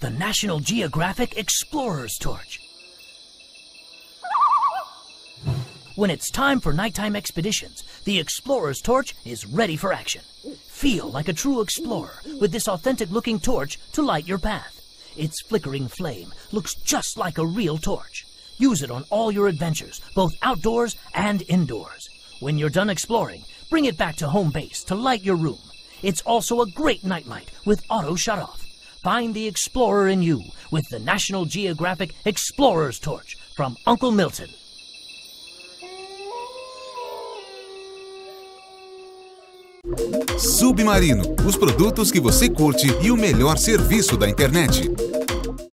The National Geographic Explorer's Torch. When it's time for nighttime expeditions, the Explorer's Torch is ready for action. Feel like a true explorer with this authentic looking torch to light your path. Its flickering flame looks just like a real torch. Use it on all your adventures, both outdoors and indoors. When you're done exploring, bring it back to home base to light your room. It's also a great nightlight with auto shut off. Find the explorer in you with the National Geographic Explorer's Torch from Uncle Milton. Submarino, os produtos que você curte e o melhor serviço da internet.